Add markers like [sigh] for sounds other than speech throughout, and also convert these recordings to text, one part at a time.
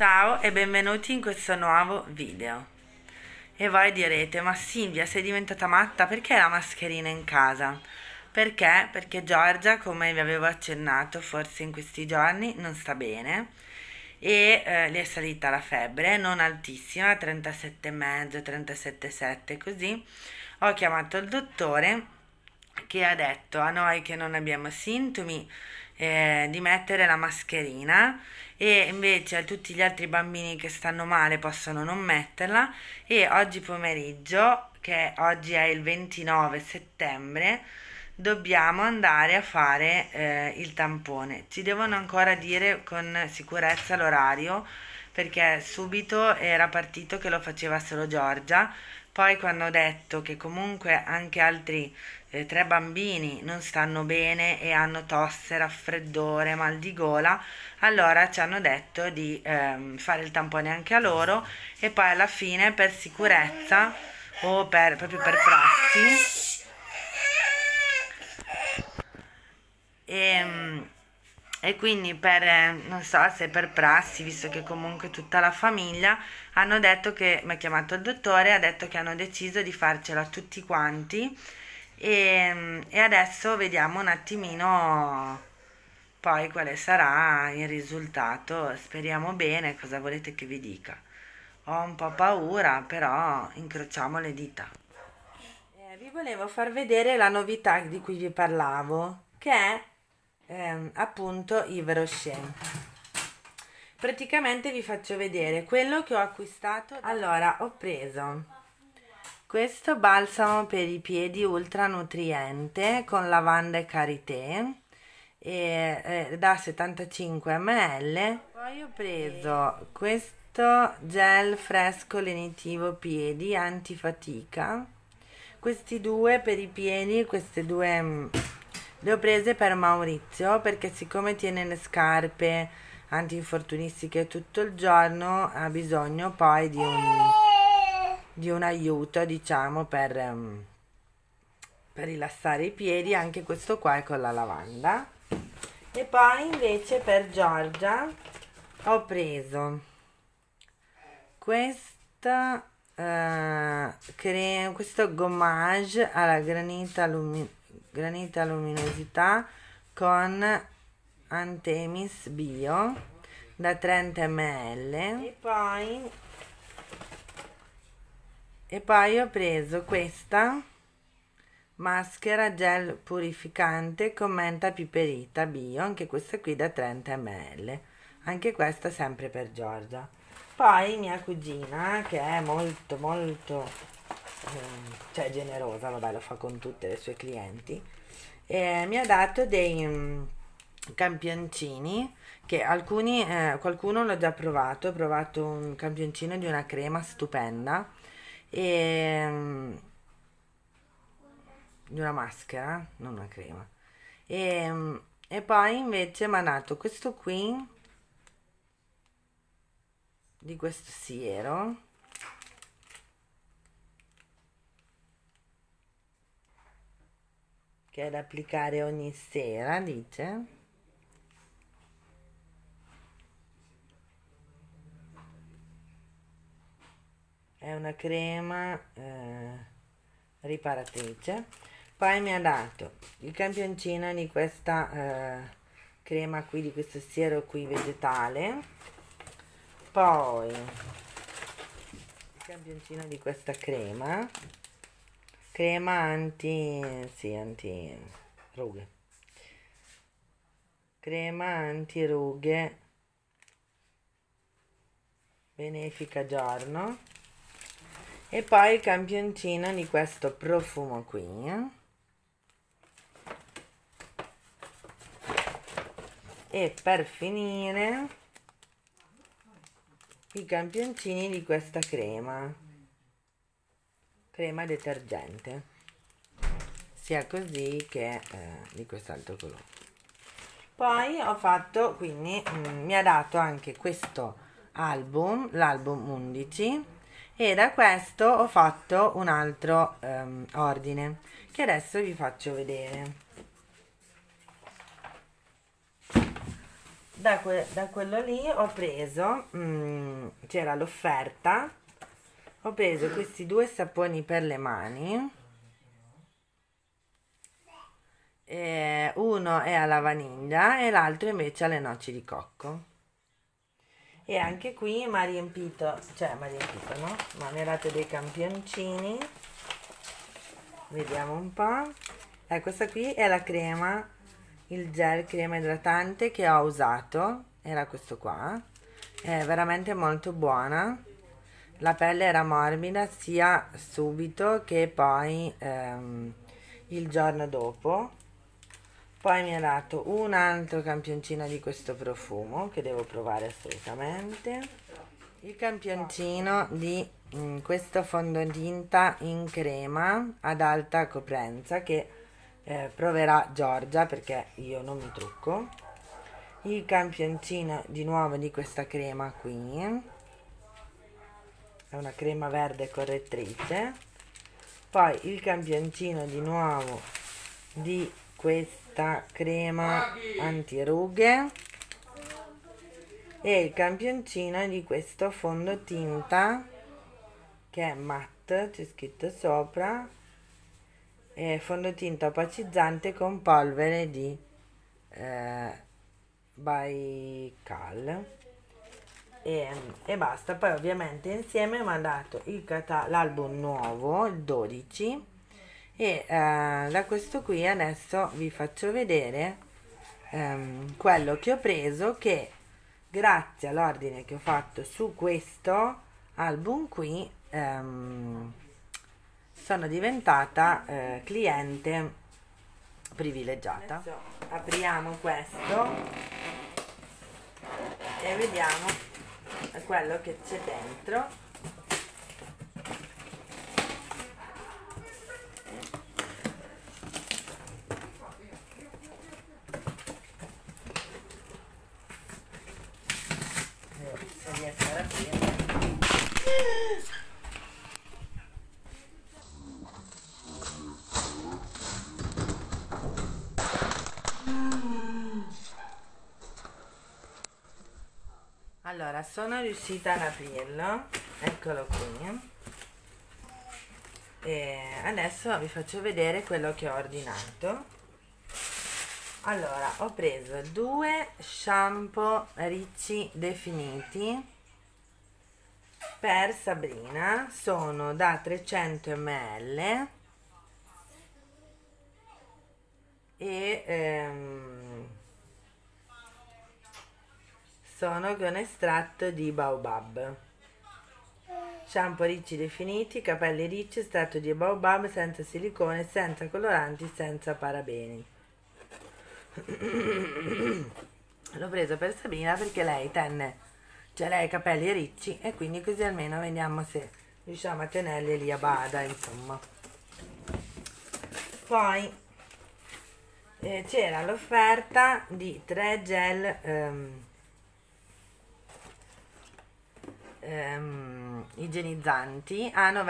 Ciao e benvenuti in questo nuovo video. E voi direte, ma Silvia sei diventata matta? Perché la mascherina in casa? Perché? Perché Giorgia, come vi avevo accennato forse in questi giorni, non sta bene e eh, le è salita la febbre, non altissima, 37,5, 37,7 così. Ho chiamato il dottore che ha detto a noi che non abbiamo sintomi eh, di mettere la mascherina e invece a tutti gli altri bambini che stanno male possono non metterla e oggi pomeriggio, che oggi è il 29 settembre, dobbiamo andare a fare eh, il tampone. Ci devono ancora dire con sicurezza l'orario perché subito era partito che lo faceva solo Giorgia, poi quando ho detto che comunque anche altri eh, tre bambini non stanno bene e hanno tosse, raffreddore, mal di gola, allora ci hanno detto di ehm, fare il tampone anche a loro e poi alla fine per sicurezza o per, proprio per prassi e, ehm, e quindi per, non so se per prassi, visto che comunque tutta la famiglia hanno detto che, mi ha chiamato il dottore, ha detto che hanno deciso di farcela tutti quanti e, e adesso vediamo un attimino poi quale sarà il risultato, speriamo bene, cosa volete che vi dica. Ho un po' paura, però incrociamo le dita. Eh, vi volevo far vedere la novità di cui vi parlavo, che è eh, appunto Yves Rocher. Praticamente vi faccio vedere quello che ho acquistato. Allora, ho preso questo balsamo per i piedi ultra nutriente con lavanda e karité e, eh, da 75 ml. Poi ho preso questo gel fresco lenitivo piedi antifatica. Questi due per i piedi, queste due mm, le ho prese per Maurizio perché siccome tiene le scarpe antinfortunistiche tutto il giorno ha bisogno poi di un di un aiuto diciamo per, um, per rilassare i piedi. Anche questo qua è con la lavanda. E poi invece per Giorgia ho preso questa uh, cre- questo gommage alla granita, lumi- granita luminosità con Antemis Bio da 30 ml e poi e poi ho preso questa maschera gel purificante con menta piperita bio anche questa qui da 30 ml. Anche questa sempre per Giorgia. Poi mia cugina che è molto molto eh, cioè generosa vabbè lo fa con tutte le sue clienti eh, mi ha dato dei um, campioncini che alcuni eh, qualcuno l'ho già provato ho provato un campioncino di una crema stupenda e ehm, di una maschera, non una crema. E, ehm, e poi invece mi ha dato questo qui di questo siero che è da applicare ogni sera, dice. È una crema eh, riparatrice poi mi ha dato il campioncino di questa eh, crema qui di questo siero qui vegetale. Poi il campioncino di questa crema. Crema anti sì anti rughe. Crema anti rughe benefica giorno e poi il campioncino di questo profumo qui eh. e per finire i campioncini di questa crema. Crema detergente. Sia così che eh, di quest'altro colore. Poi ho fatto quindi mh, mm, mi ha dato anche questo album l'album 11 e da questo ho fatto un altro um, ordine che adesso vi faccio vedere da, que- da quello lì ho preso, mm, c'era l'offerta, ho preso questi due saponi per le mani. E uno è alla vaniglia e l'altro invece alle noci di cocco. E anche qui mi ha riempito, cioè mi ha riempito, no? Mi ha dato dei campioncini. Vediamo un po'. Eh, questa qui è la crema, il gel crema idratante che ho usato. Era questo qua. È veramente molto buona. La pelle era morbida sia subito che poi ehm, il giorno dopo. Poi mi ha dato un altro campioncino di questo profumo che devo provare assolutamente. Il campioncino di mm, questo fondotinta in crema ad alta coprenza che eh, proverà Giorgia perché io non mi trucco. Il campioncino di nuovo di questa crema qui. È una crema verde correttrice. Poi il campioncino di nuovo di questa crema antirughe e il campioncino di questo fondotinta che è matte, c'è scritto sopra, è fondotinta opacizzante con polvere di eh, Baikal e, e basta. Poi ovviamente insieme mi ha dato l'album nuovo, il 12 e eh, da questo qui adesso vi faccio vedere ehm, quello che ho preso che grazie all'ordine che ho fatto su questo album qui ehm, sono diventata eh, cliente privilegiata. Adesso apriamo questo e vediamo quello che c'è dentro se riesco ad aprire allora sono riuscita ad aprirlo. Eccolo qui. E adesso vi faccio vedere quello che ho ordinato. Allora ho preso due shampoo ricci definiti per Sabrina. Sono da 300 ml e ehm, sono con estratto di baobab. Shampoo ricci definiti capelli ricci estratto di baobab senza silicone senza coloranti senza parabeni. [coughs] L'ho preso per Sabrina perché lei tenne cioè lei ha i capelli ricci e quindi così almeno vediamo se riusciamo a tenerli lì a bada insomma. Poi eh, c'era l'offerta di tre gel ehm, ehm, igienizzanti a 9,95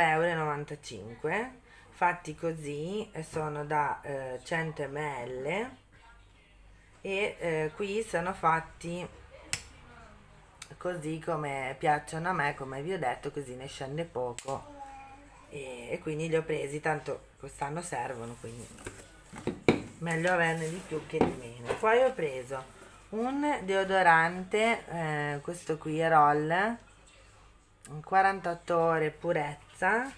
euro fatti così eh, sono da eh, 100 ml e eh, qui sono fatti così come piacciono a me come vi ho detto così ne scende poco. E, e quindi li ho presi tanto quest'anno servono quindi meglio averne di più che di meno. Poi ho preso un deodorante eh, questo qui è roll 48 ore purezza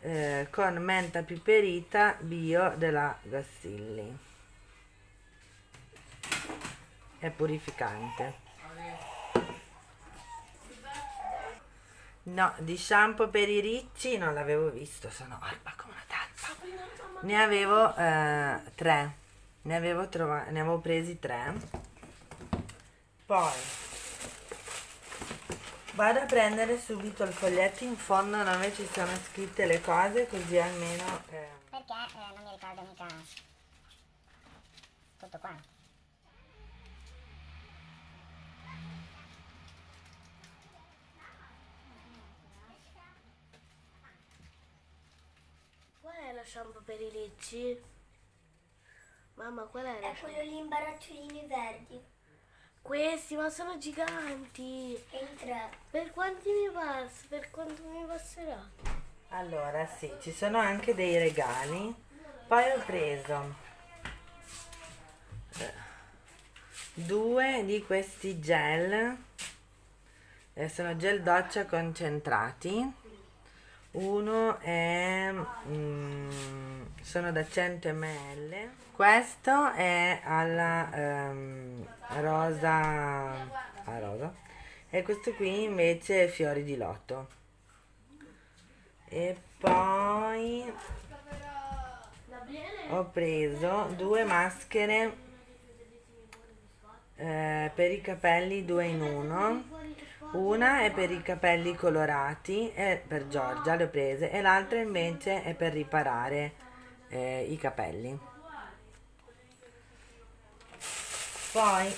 eh, con menta piperita bio della Gassilli. È purificante. No di shampoo per i ricci non l'avevo visto sono alba come una talpa. Ne avevo eh, tre. Ne avevo, ne avevo presi tre. Poi vado a prendere subito il foglietto in fondo dove ci sono scritte le cose così almeno eh, Perché eh, non mi ricordo mica tutto quanto. Qual è lo shampoo per i ricci? Mamma, qual è lo È quello lì in barattolini verdi. Questi, ma sono giganti. Entra. Per quanti mi passa? Per quanto mi passerà? Allora, sì, ci sono anche dei regali. Poi ho preso eh, due di questi gel. Eh, sono gel doccia concentrati. Uno è mm, sono da 100 ml. Questo è alla ehm, rosa, a rosa e questo qui invece è fiori di lotto. E poi ho preso due maschere eh, per i capelli due in uno una è per i capelli colorati è per Giorgia le ho prese e l'altra invece è per riparare eh, i capelli. Poi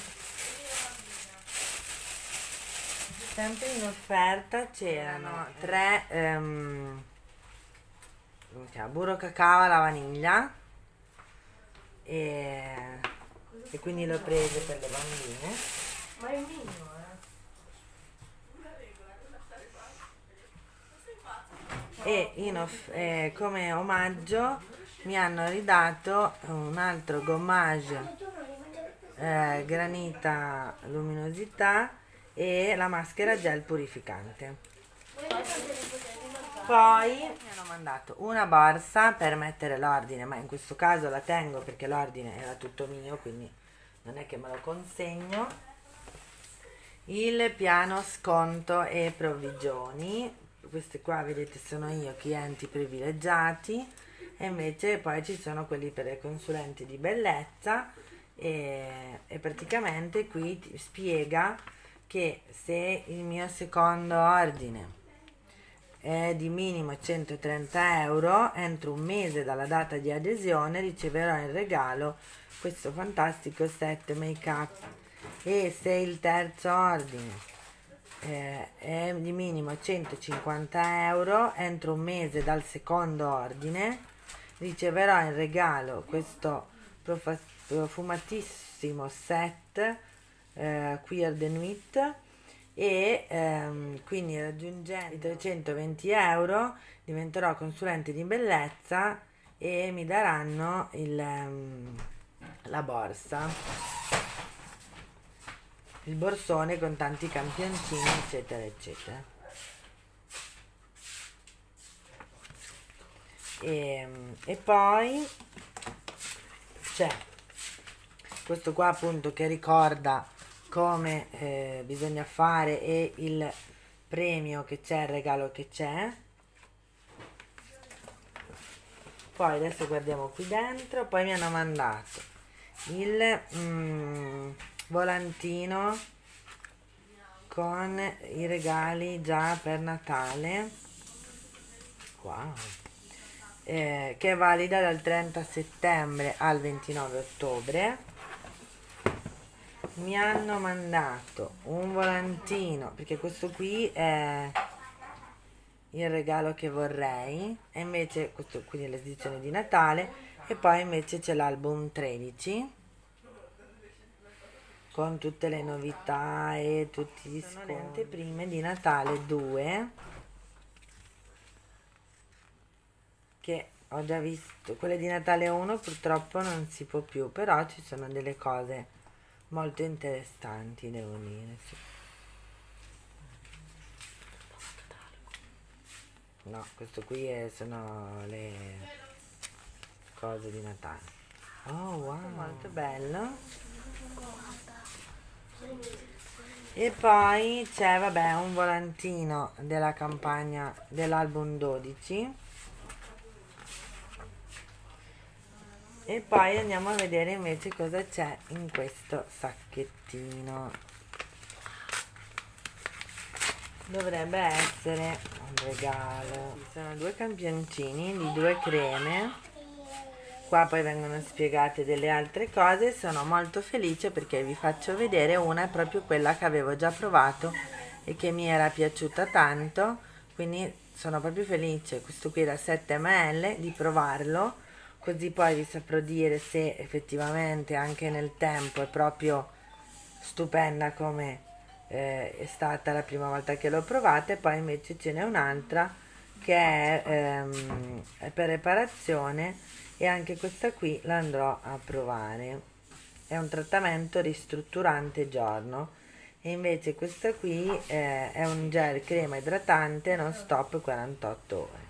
sempre in offerta c'erano tre ehm, come si chiama? burro cacao alla vaniglia. E, e quindi le ho prese per le bambine. Ma è mio, e in off- eh, come omaggio mi hanno ridato un altro gommage eh, granita luminosità e la maschera gel purificante. Poi mi hanno mandato una borsa per mettere l'ordine ma in questo caso la tengo perché l'ordine era tutto mio quindi non è che me lo consegno. Il piano sconto e provvigioni. Queste qua vedete sono io clienti privilegiati e invece poi ci sono quelli per i consulenti di bellezza e, e praticamente qui ti spiega che se il mio secondo ordine è di minimo 130 euro entro un mese dalla data di adesione riceverò in regalo questo fantastico set make up e se il terzo ordine eh, è di minimo 150 euro entro un mese dal secondo ordine riceverò in regalo questo profumatissimo set eh, Queer the Nuit e ehm, quindi raggiungendo i 320 euro diventerò consulente di bellezza e mi daranno il, ehm, la borsa. Il borsone con tanti campioncini eccetera eccetera e, e poi c'è questo qua appunto che ricorda come eh, bisogna fare e il premio che c'è, il regalo che c'è poi adesso guardiamo qui dentro poi mi hanno mandato il mm, volantino con i regali già per Natale wow. Eh, che è valida dal 30 settembre al 29 ottobre mi hanno mandato un volantino perché questo qui è il regalo che vorrei e invece questo qui è l'edizione di Natale e poi invece c'è l'album 13 con tutte le novità e tutti gli sconti. le anteprime di Natale 2 che ho già visto, quelle di Natale 1 purtroppo non si può più, però ci sono delle cose molto interessanti, devo dire. Sì. No, questo qui è, sono le cose di Natale. Oh wow, molto bello. E poi c'è, vabbè, un volantino della campagna dell'album 12. E poi andiamo a vedere invece cosa c'è in questo sacchettino. Dovrebbe essere un regalo. Ci sono due campioncini di due creme. Qua poi vengono spiegate delle altre cose. Sono molto felice perché vi faccio vedere. Una è proprio quella che avevo già provato e che mi era piaciuta tanto. Quindi sono proprio felice. Questo qui da 7 ml di provarlo così poi vi saprò dire se effettivamente anche nel tempo è proprio stupenda come eh, è stata la prima volta che l'ho provata e poi invece ce n'è un'altra che è, ehm, per reparazione e anche questa qui la andrò a provare. È un trattamento ristrutturante giorno e invece questa qui eh, è un gel crema idratante non stop 48 ore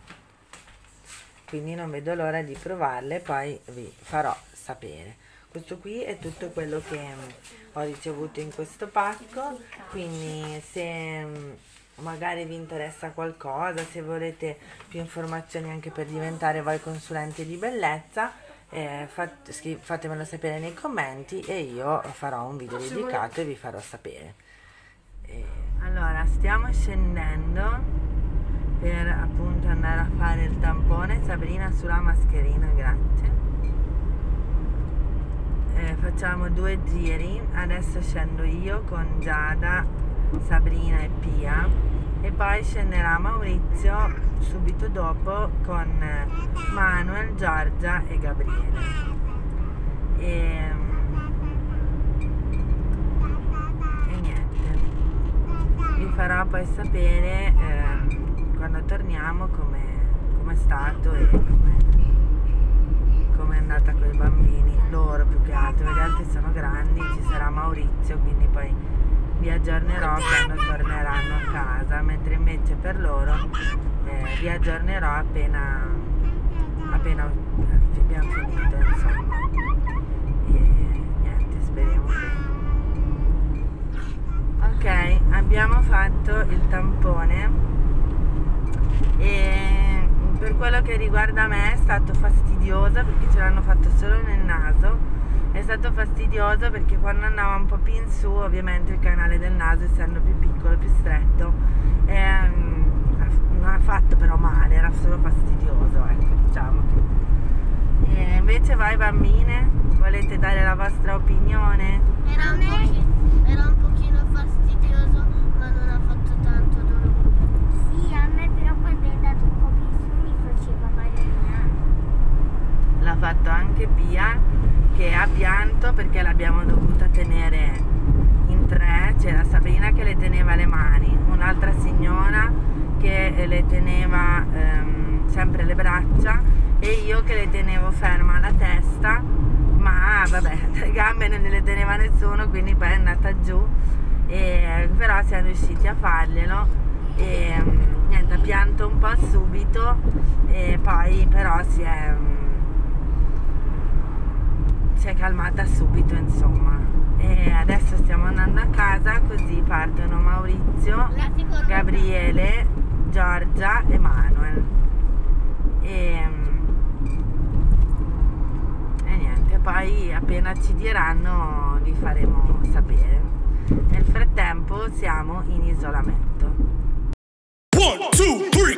quindi non vedo l'ora di provarle poi vi farò sapere. Questo qui è tutto quello che mm, ho ricevuto in questo pacco quindi se mm, magari vi interessa qualcosa se volete più informazioni anche per diventare voi consulenti di bellezza eh, fat, fatemelo sapere nei commenti e io farò un video dedicato e vi farò sapere. E allora stiamo scendendo per appunto andare a fare il tampone. Sabrina sulla mascherina grazie. Eh, facciamo due giri. Adesso scendo io con Giada Sabrina e Pia. E poi scenderà Maurizio subito dopo con Manuel, Giorgia e Gabriele. E, e niente. Vi farò poi sapere eh, quando torniamo come è stato e come è andata con i bambini loro più che altro gli altri sono grandi ci sarà Maurizio quindi poi vi aggiornerò quando torneranno a casa, mentre invece per loro eh, vi aggiornerò appena, appena abbiamo finito, insomma. Niente, speriamo bene. Ok, abbiamo fatto il tampone e per che riguarda me è stato fastidioso perché ce l'hanno fatto solo nel naso è stato fastidioso perché quando andava un po' più in su ovviamente il canale del naso essendo più piccolo, più stretto ehm, non ha fatto però male, era solo fastidioso ecco diciamo che e invece voi bambine volete dare la vostra opinione? Era un, pochino, era un pochino fastidioso ma non ha fatto tanto dolore sì a me però quando è andato un po' più in su mi faceva male il naso l'ha fatto anche Pia che ha pianto perché l'abbiamo dovuta tenere in tre, c'era Sabrina che le teneva le mani, un'altra signora che le teneva ehm, sempre le braccia e io che le tenevo ferma la testa, ma vabbè, [laughs] le gambe non le teneva nessuno, quindi poi è andata giù, e, però siamo riusciti a farglielo e niente, ha pianto un po' subito e poi però si è si è calmata subito insomma. E adesso stiamo andando a casa così partono Maurizio Gabriele Giorgia e Manuel. E, mm, e niente poi appena ci diranno vi faremo sapere. Nel frattempo siamo in isolamento. One, two, three.